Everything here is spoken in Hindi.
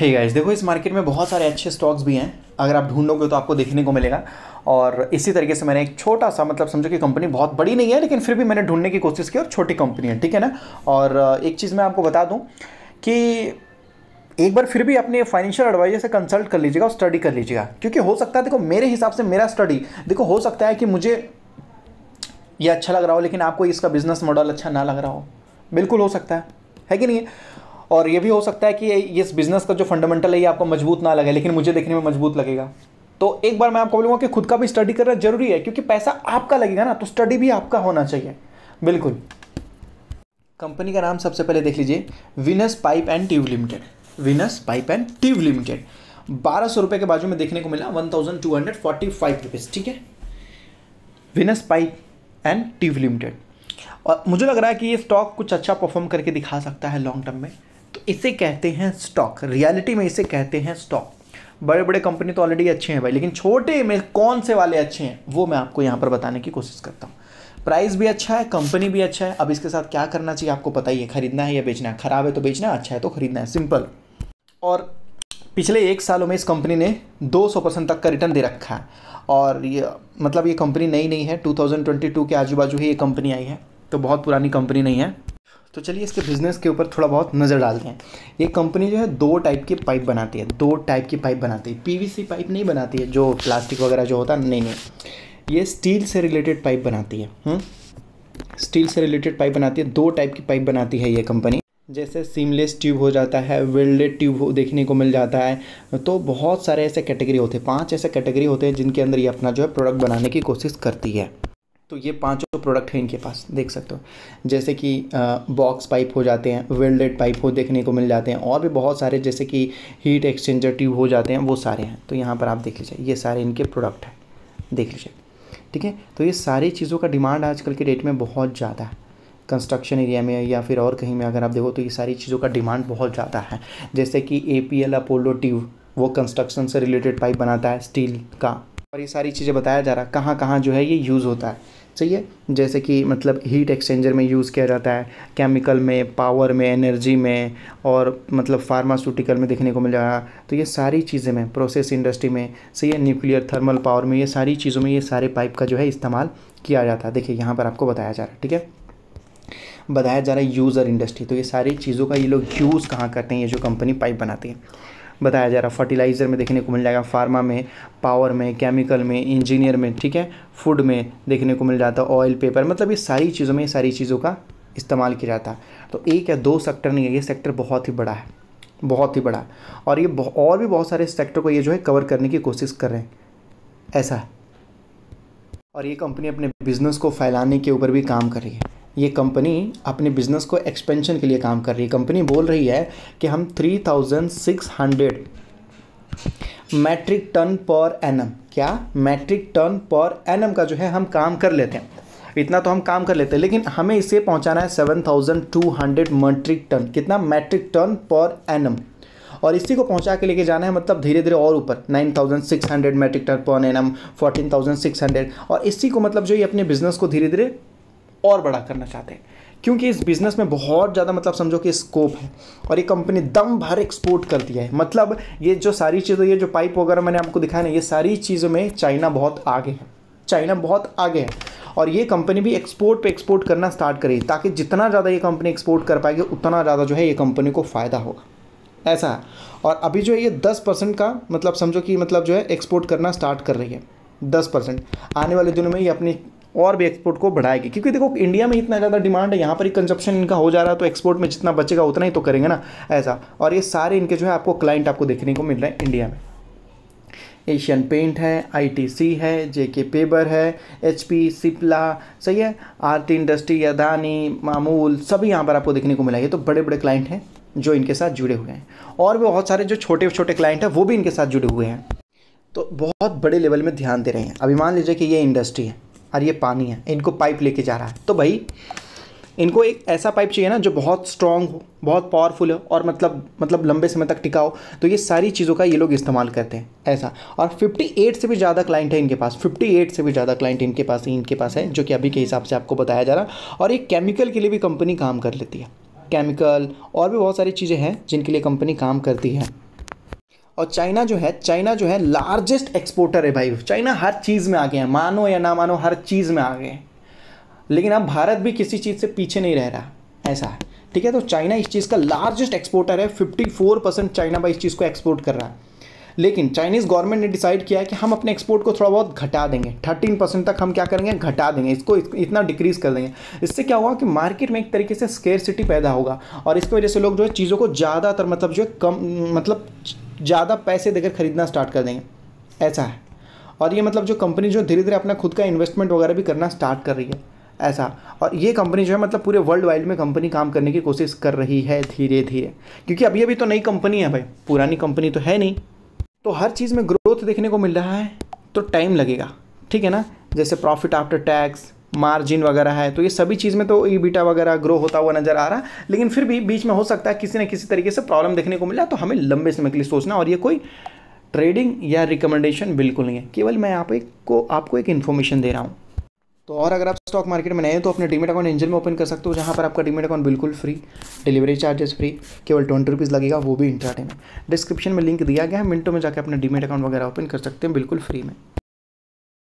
हे गाइस देखो इस मार्केट में बहुत सारे अच्छे स्टॉक्स भी हैं। अगर आप ढूंढोगे तो आपको देखने को मिलेगा। और इसी तरीके से मैंने एक छोटा सा मतलब समझो कि कंपनी बहुत बड़ी नहीं है, लेकिन फिर भी मैंने ढूँढने की कोशिश की और छोटी कंपनी है, ठीक है ना? और, एक चीज़ मैं आपको बता दूँ कि एक बार फिर भी अपने फाइनेंशियल एडवाइजर से कंसल्ट कर लीजिएगा और स्टडी कर लीजिएगा। क्योंकि हो सकता है, देखो, मेरे हिसाब से मेरा स्टडी देखो, हो सकता है कि मुझे ये अच्छा लग रहा हो, लेकिन आपको इसका बिज़नेस मॉडल अच्छा ना लग रहा हो। बिल्कुल हो सकता है। है कि नहीं और ये भी हो सकता है कि इस बिज़नेस का जो फंडामेंटल है, ये आपको मज़बूत ना लगे, लेकिन मुझे देखने में मज़बूत लगेगा। तो एक बार मैं आपको बोलूँगा कि खुद का भी स्टडी करना ज़रूरी है, क्योंकि पैसा आपका लगेगा ना तो स्टडी भी आपका होना चाहिए। बिल्कुल। कंपनी का नाम सबसे पहले देख लीजिए Venus pipe and tube limited Venus pipe and tube limited बारह सौ रुपये के बाजू में देखने को मिला one thousand two hundred forty five rupees ठीक है? Venus pipe and tube limited और मुझे लग रहा है कि ये स्टॉक कुछ अच्छा परफॉर्म करके दिखा सकता है लॉन्ग टर्म में। इसे कहते हैं स्टॉक रियलिटी में इसे कहते हैं स्टॉक बड़े बड़े कंपनी तो ऑलरेडी अच्छे हैं भाई, लेकिन छोटे में कौन से वाले अच्छे हैं, वो मैं आपको यहाँ पर बताने की कोशिश करता हूँ। प्राइस भी अच्छा है कंपनी भी अच्छा है। अब इसके साथ क्या करना चाहिए, आपको पता ही है, खरीदना है या बेचना है। खराब है तो बेचना है अच्छा है तो खरीदना है। सिंपल और पिछले एक सालों में इस कंपनी ने 200 परसेंट तक का रिटर्न दे रखा है। और ये मतलब ये कंपनी नई नहीं है 2022 के आजू बाजू ही ये कंपनी आई है। तो बहुत पुरानी कंपनी नहीं है। तो चलिए इसके बिज़नेस के ऊपर थोड़ा बहुत नज़र डालते हैं। ये कंपनी जो है, दो टाइप की पाइप बनाती है। दो टाइप की पाइप बनाती है। पीवीसी पाइप नहीं बनाती है, जो प्लास्टिक वगैरह जो होता है, नहीं नहीं। ये स्टील से रिलेटेड पाइप बनाती है। स्टील हम्म? से रिलेटेड पाइप बनाती है। दो टाइप की पाइप बनाती है ये कंपनी जैसे सीमलेस ट्यूब हो जाता है वेल्डेड ट्यूब देखने को मिल जाता है। तो बहुत सारे ऐसे कैटेगरी होते हैं। पाँच ऐसे कैटेगरी होते हैं, जिनके अंदर ये अपना जो है प्रोडक्ट बनाने की कोशिश करती है। तो ये पाँचों प्रोडक्ट हैं इनके पास, देख सकते हो। जैसे कि बॉक्स पाइप हो जाते हैं वेल्डेड पाइप हो देखने को मिल जाते हैं, और भी बहुत सारे जैसे कि हीट एक्सचेंजर ट्यूब हो जाते हैं, वो सारे हैं। तो यहाँ पर आप देख लीजिए, ये सारे इनके प्रोडक्ट हैं, देख लीजिए। ठीक है? तो ये सारी चीज़ों का डिमांड आजकल के डेट में बहुत ज़्यादा है। कंस्ट्रक्शन एरिया में या फिर और कहीं में अगर आप देखो तो ये सारी चीज़ों का डिमांड बहुत ज़्यादा है। जैसे कि ए पी अपोलो ट्यूब वो कंस्ट्रक्शन से रिलेटेड पाइप बनाता है स्टील का। और ये सारी चीज़ें बताया जा रहा है, कहाँ कहाँ जो है ये यूज़ होता है। सही है? जैसे कि मतलब हीट एक्सचेंजर में यूज़ किया जाता है केमिकल में पावर में एनर्जी में, और मतलब फार्मास्यूटिकल में देखने को मिल जाएगा तो ये सारी चीज़ें में प्रोसेस इंडस्ट्री में, सही है? न्यूक्लियर थर्मल पावर में, ये सारी चीज़ों में, ये सारे पाइप का जो है इस्तेमाल किया जाता है। देखिए, यहाँ पर आपको बताया जा रहा है, ठीक है? बताया जा रहा है यूज़र इंडस्ट्री तो ये सारी चीज़ों का ये लोग यूज़ कहाँ करते हैं? ये जो कंपनी पाइप बनाती है। बताया जा रहा है। फर्टिलाइज़र में देखने को मिल जाएगा, फार्मा में, पावर में, केमिकल में, इंजीनियर में, ठीक है? फ़ूड में देखने को मिल जाता है, ऑयल, पेपर मतलब ये सारी चीज़ों में सारी चीज़ों का इस्तेमाल किया जाता है। तो एक या दो सेक्टर नहीं है, ये सेक्टर बहुत ही बड़ा है, बहुत ही बड़ा। और ये और भी बहुत सारे सेक्टर को ये जो है कवर करने की कोशिश कर रहे हैं, ऐसा है। और ये कंपनी अपने बिज़नेस को फैलाने के ऊपर भी काम कर रही है। ये कंपनी अपने बिज़नेस को एक्सपेंशन के लिए काम कर रही है। कंपनी बोल रही है कि हम three thousand six hundred metric ton per annum क्या? मैट्रिक टन पर एनम का जो है हम काम कर लेते हैं। इतना तो हम काम कर लेते हैं, लेकिन हमें इसे पहुंचाना है seven thousand two hundred metric ton कितना? मैट्रिक टन पर एनम और इसी को पहुँचा के लेके जाना है मतलब धीरे धीरे और ऊपर nine thousand six hundred metric ton per annum fourteen thousand six hundred और इसी को मतलब जो ये अपने बिज़नेस को धीरे धीरे और बड़ा करना चाहते हैं। क्योंकि इस बिज़नेस में बहुत ज़्यादा मतलब समझो कि स्कोप है और ये कंपनी दम भर एक्सपोर्ट करती है। मतलब ये जो सारी चीज़ें, ये जो पाइप वगैरह मैंने आपको दिखाया ना, ये सारी चीज़ों में चाइना बहुत आगे है। चाइना बहुत आगे है और ये कंपनी भी एक्सपोर्ट पे एक्सपोर्ट करना स्टार्ट करेगी ताकि जितना ज़्यादा ये कंपनी एक्सपोर्ट कर पाएगी, उतना ज़्यादा जो है ये कंपनी को फ़ायदा होगा। ऐसा है। और अभी जो है ये दस परसेंट का मतलब समझो कि मतलब जो है एक्सपोर्ट करना स्टार्ट कर रही है। दस परसेंट। आने वाले दिनों में ये अपनी और भी एक्सपोर्ट को बढ़ाएगी। क्योंकि देखो इंडिया में इतना ज़्यादा डिमांड है, यहाँ पर ही कंजप्शन इनका हो जा रहा है तो एक्सपोर्ट में जितना बचेगा उतना ही तो करेंगे ना, ऐसा। और ये सारे इनके जो है आपको क्लाइंट आपको देखने को मिल रहे हैं इंडिया में। एशियन पेंट है आईटीसी है जेके पेबर है एचपी सिप्ला सही है? आरती इंडस्ट्री अदानी मामूल सभी यहाँ पर आपको देखने को मिला ये तो बड़े बड़े क्लाइंट हैं जो इनके साथ जुड़े हुए हैं। और भी बहुत सारे जो छोटे छोटे क्लाइंट हैं, वो भी इनके साथ जुड़े हुए हैं। तो बहुत बड़े लेवल में ध्यान दे रहे हैं। अभी मान लीजिए कि ये इंडस्ट्री है। और ये पानी है, इनको पाइप लेके जा रहा है। तो भाई, इनको एक ऐसा पाइप चाहिए ना जो बहुत स्ट्रॉन्ग हो, बहुत पावरफुल हो और मतलब मतलब लंबे समय तक टिकाओ तो ये सारी चीज़ों का ये लोग इस्तेमाल करते हैं, ऐसा। और 58 से भी ज़्यादा क्लाइंट है इनके पास 58 से भी ज़्यादा क्लाइंट इनके पास इनके पास है, जो कि अभी के हिसाब से आपको बताया जा रहा। और एक केमिकल के लिए भी कंपनी काम कर लेती है। केमिकल और भी बहुत सारी चीज़ें हैं जिनके लिए कंपनी काम करती है। और चाइना जो है चाइना जो है लार्जेस्ट एक्सपोर्टर है भाई। चाइना हर चीज़ में आ गया है, मानो या ना मानो हर चीज़ में आ गए लेकिन अब भारत भी किसी चीज़ से पीछे नहीं रह रहा, ऐसा है। ठीक है तो चाइना इस चीज़ का लार्जेस्ट एक्सपोर्टर है 54 परसेंट चाइना भाई इस चीज़ को एक्सपोर्ट कर रहा है। लेकिन चाइनीज़ गवर्नमेंट ने डिसाइड किया है कि हम अपने एक्सपोर्ट को थोड़ा बहुत घटा देंगे। थर्टीन परसेंट तक हम क्या करेंगे? घटा देंगे। इसको इतना डिक्रीज़ कर देंगे। इससे क्या होगा कि मार्केट में एक तरीके से स्केयर पैदा होगा। और इसकी वजह से लोग जो है चीज़ों को ज़्यादातर मतलब जो है कम मतलब ज़्यादा पैसे देकर खरीदना स्टार्ट कर देंगे। ऐसा है। और ये मतलब जो कंपनी जो धीरे धीरे अपना खुद का इन्वेस्टमेंट वगैरह भी करना स्टार्ट कर रही है। ऐसा। और ये कंपनी जो है मतलब पूरे वर्ल्ड वाइड में कंपनी काम करने की कोशिश कर रही है धीरे धीरे क्योंकि अभी अभी तो नई कंपनी है भाई। पुरानी कंपनी तो है नहीं। तो हर चीज़ में ग्रोथ देखने को मिल रहा है तो टाइम लगेगा। ठीक है ना? जैसे प्रॉफिट आफ्टर टैक्स मार्जिन वगैरह है तो ये सभी चीज़ में तो ई बीटा वगैरह ग्रो होता हुआ नज़र आ रहा है। लेकिन फिर भी बीच में हो सकता है किसी न किसी तरीके से प्रॉब्लम देखने को मिला तो हमें लंबे समय के लिए सोचना और ये कोई ट्रेडिंग या रिकमेंडेशन बिल्कुल नहीं है। केवल मैं आप एक को, आपको एक इन्फॉर्मेशन दे रहा हूँ। तो और अगर आप स्टॉक मार्केट में नए हैं तो अपने डीमेट अकाउंट एंजल में ओपन कर सकते हो, जहाँ पर आपका डीमेट अकाउंट बिल्कुल फ्री डिलीवरी चार्जेस फ्री केवल ट्वेंटी रुपीज़ लगेगा, वो भी इंट्राडे में डिस्क्रिप्शन में लिंक दिया गया है, मिनटों में जाकर अपने डीमेट अकाउंट वगैरह ओपन कर सकते हैं, बिल्कुल फ्री में।